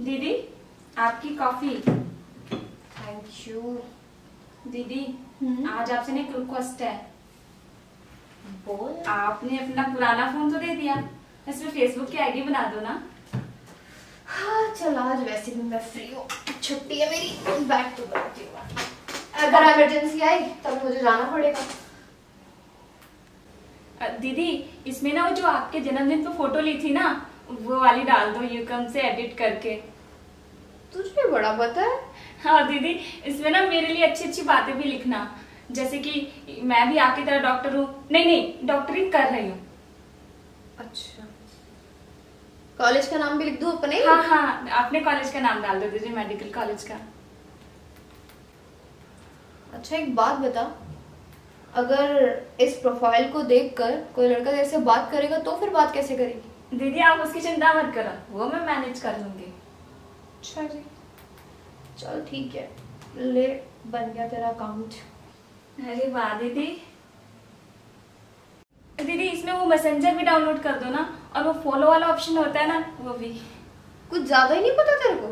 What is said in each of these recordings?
दीदी आपकी coffee. Thank you दीदी हम्म? आज आपसे ना एक रिक्वेस्ट है। बोल। आपने अपना पुराना फ़ोन तो दे दिया। इसमें फेसबुक की आईडी बना दो ना। हाँ चल आज वैसे भी मैं फ्री हूँ। छुट्टी है मेरी बैक टू बैक अगर इमरजेंसी आई तब मुझे जाना पड़ेगा। दीदी इसमें ना वो जो आपके जन्मदिन पर फ़ोटो ली थी ना वो वाली डाल दो यूकम से एडिट करके। तुझे बड़ा पता है। हाँ दीदी इसमें ना मेरे लिए अच्छी अच्छी बातें भी लिखना। जैसे कि मैं भी आपकी तरह डॉक्टर हूँ। नहीं नहीं डॉक्टरी कर रही हूँ। अच्छा। कॉलेज का नाम भी लिख दूँ अपने? हाँ हाँ अपने कॉलेज का नाम डाल दो दीजिए मेडिकल कॉलेज का। अच्छा एक बात बता। अगर इस प्रोफ़ाइल को देखकर कोई लड़का तेरे से बात करेगा तो फिर बात कैसे करेगी? दीदी आप उसकी चिंता मत करो। वो मैं मैनेज कर लूँगी। अच्छा जी। चल ठीक है ले बन गया तेरा अकाउंट अरे वाह दीदी। दीदी इसमें वो मैसेंजर भी डाउनलोड कर दो ना और वो फॉलो वाला ऑप्शन होता है ना वो भी। कुछ ज़्यादा ही नहीं पता तेरे को?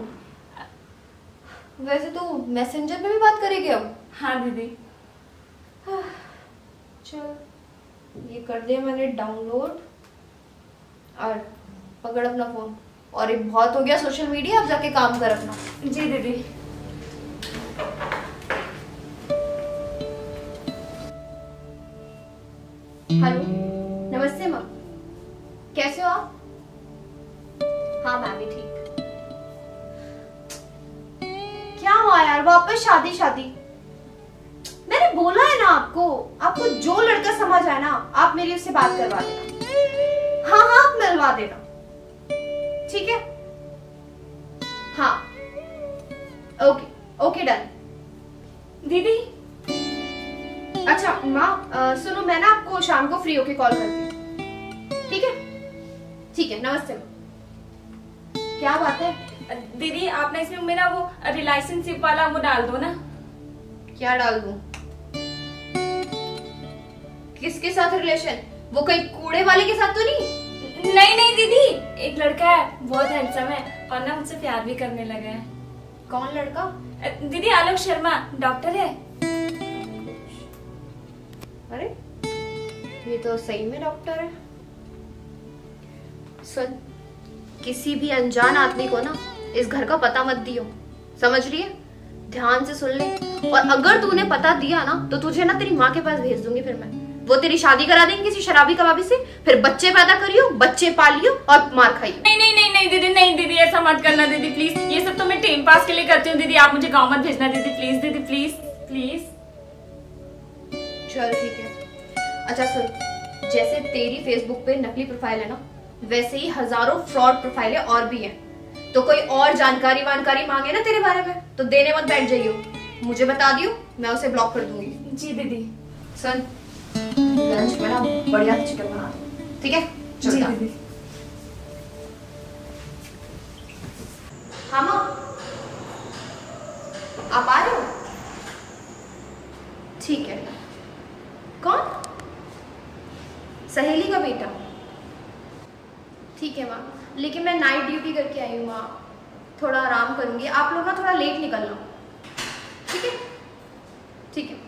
वैसे तो मैसेंजर पे भी बात करेगी अब। हाँ दीदी। चल ये कर दिया मैंने डाउनलोड और पकड़ अपना फ़ोन और ये बहुत हो गया सोशल मीडिया अब जाके काम कर अपना। जी दीदी। हेलो नमस्ते माँ। कैसे हो आप? हाँ मैं भी ठीक। क्या हुआ यार वापस शादी शादी। मैंने बोला है ना आपको आपको जो लड़का समझ आए ना आप मेरी उससे बात करवा देना। हाँ हाँ आप मिलवा देना। ओके ओके डन दीदी। अच्छा माँ सुनो मैं ना आपको शाम को फ्री होके कॉल करती हूँ। ठीक है? ठीक है नमस्ते क्या बात है? दीदी आपने इसमें मेरा वो रिलेशनशिप वाला वो डाल दो ना। क्या डाल दूँ? किसके साथ रिलेशन वो कहीं कूड़े वाले के साथ तो नहीं? नहीं नहीं दीदी एक लड़का है बहुत हैंडसम है और ना मुझसे प्यार भी करने लगा है। कौन लड़का? दीदी, आलोक शर्मा, डॉक्टर है। अरे, ये तो सही में डॉक्टर है। सुन, किसी भी अनजान आदमी को ना, इस घर का पता मत दियो। समझ रही है? ध्यान से सुन ले। और अगर तूने पता दिया ना तो तुझे ना तेरी माँ के पास भेज दूँगी फिर मैं। वो तेरी शादी करा देंगे किसी शराबी कबाबी से? फिर बच्चे पैदा करियो बच्चे पालियो और मार खाइयो। नहीं नहीं नहीं नहीं दीदी नहीं दीदी ऐसा मत करना दीदी प्लीज़ ये सब तो मैं टाइम पास के लिए करती हूँ दीदी। आप मुझे गाँव मत भेजना दीदी प्लीज़ दीदी प्लीज़ प्लीज़ चल ठीक है। अच्छा सुन। जैसे तेरी फेसबुक पे नकली प्रोफ़ाइल है ना वैसे ही हज़ारों फ्रॉड प्रोफाइलें और भी हैं। तो कोई और जानकारी वानकारी मांगे ना तेरे बारे में? तो देने मत बैठ जाइयो। मुझे बता दियो मैं उसे ब्लॉक कर दूँगी। जी दीदी। सुन। लंच में ना बढ़िया चिकन बना दे ठीक है? जी चल जा। दीदी। हाँ माँ। आप आ रहे हो? ठीक है। कौन? सहेली का बेटा। ठीक है माँ। लेकिन मैं नाइट ड्यूटी करके आई हूँ माँ। थोड़ा आराम करूँगी। आप लोग ना थोड़ा लेट निकलना ठीक है ठीक है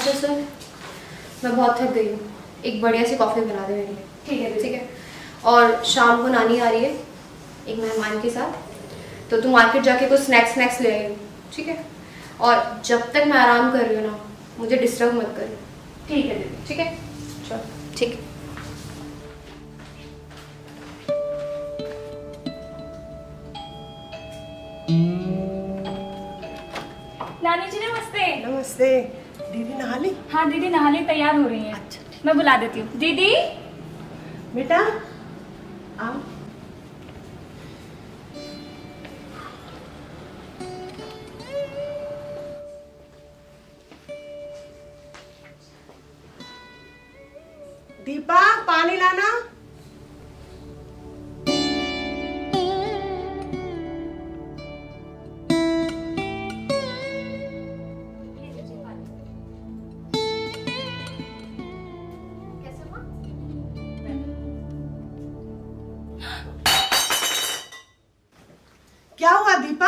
अच्छा सर मैं बहुत थक गई हूँ। एक बढ़िया सी कॉफ़ी बना दे मेरे लिए। ठीक है ठीक है? और शाम को नानी आ रही है एक मेहमान के साथ। तो तू मार्केट जाके कुछ स्नैक्स स्नैक्स ले आई। ठीक है? और जब तक मैं आराम कर रही हूँ ना मुझे डिस्टर्ब मत करिए ठीक है दीदी। ठीक है? चल। ठीक। है नानी जी नमस्ते। नमस्ते। नहा ली हाँ दीदी नहाने तैयार हो रही है। अच्छा मैं बुला देती हूँ। दीदी? बेटा आओ। दीपा पानी लाना। क्या हुआ दीपा?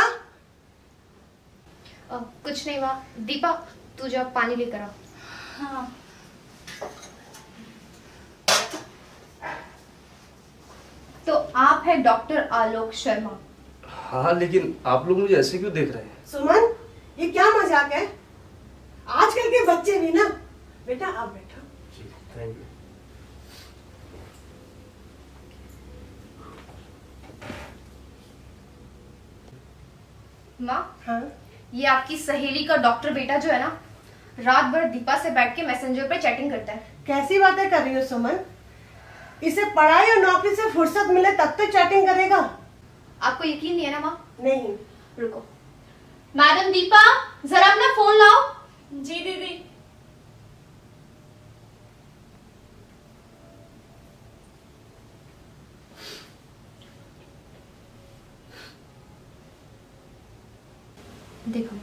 अ, कुछ नहीं हुआ। दीपा तू जा पानी लेकर आ। हाँ। तो आप है डॉक्टर आलोक शर्मा। हाँ लेकिन आप लोग मुझे ऐसे क्यों देख रहे हैं? सुमन ये क्या मज़ाक है? आजकल के बच्चे भी ना। बेटा आप बैठो। थैंक यू माँ हाँ। ये आपकी सहेली का डॉक्टर बेटा जो है ना रात भर दीपा से बैठ के मैसेंजर पे चैटिंग करता है। कैसी बातें कर रही हो सुमन? इसे पढ़ाई और नौकरी से फुर्सत मिले तब तो चैटिंग करेगा। आपको यकीन नहीं है ना माँ? नहीं। रुको। मैडम दीपा जरा अपना फ़ोन लाओ जी दीदी देखो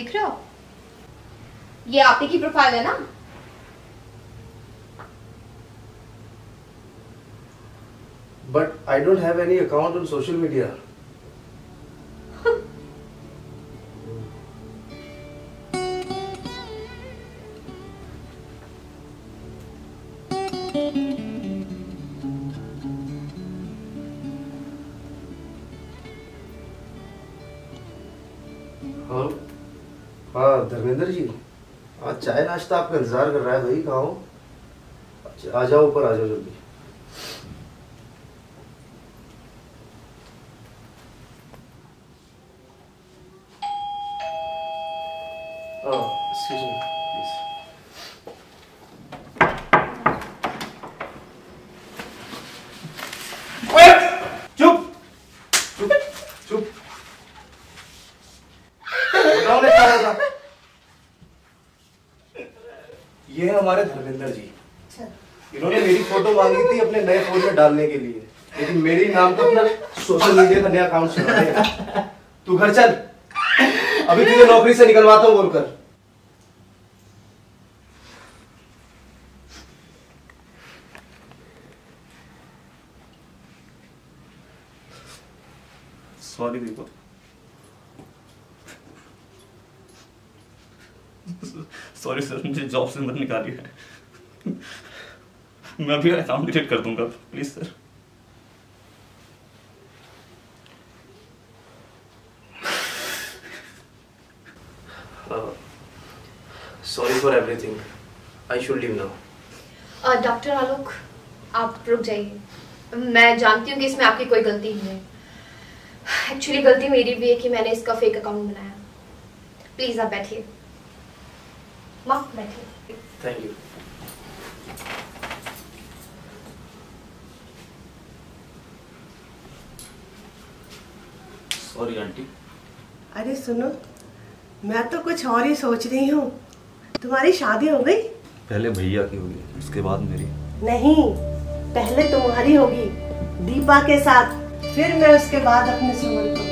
देख रहे हो? ये आप ही की प्रोफ़ाइल है ना? But I don't have any account on social media Dharmendra ji आज चाय नाश्ता आपका इंतज़ार कर रहा है भाई कहा हो आ जाओ ऊपर आ जाओ जल्दी। Oh, excuse me, please. चुप चुप चुप बताओ ने क्या था ये है हमारे धर्मेंद्र जी। इन्होंने मेरी फ़ोटो मांगी थी अपने नए फ़ोन में डालने के लिए। लेकिन मेरे नाम तो अपना सोशल मीडिया का नया अकाउंट चला रहे हैं तू घर चल। अभी तुझे नौकरी से निकलवाता हूँ बोलकर। सॉरी दीपक सॉरी सर मुझे जॉब से मत निकालिए मैं अभी अकाउंट डिलीट कर दूँगा please sir sorry for everything I should leave now doctor Alok आप रुक जाइए। मैं जानती हूँ कि इसमें आपकी कोई गलती नहीं है। एक्चुअली गलती मेरी भी है कि मैंने इसका फेक अकाउंट बनाया। प्लीज़ आप बैठिए। माँ बैठिए थैंक यू सॉरी आंटी अरे सुनो मैं तो कुछ और ही सोच रही हूँ। तुम्हारी शादी हो गई? पहले भैया की होगी उसके बाद मेरी। नहीं पहले तुम्हारी होगी दीपा के साथ फिर मैं उसके बाद अपने सुमन को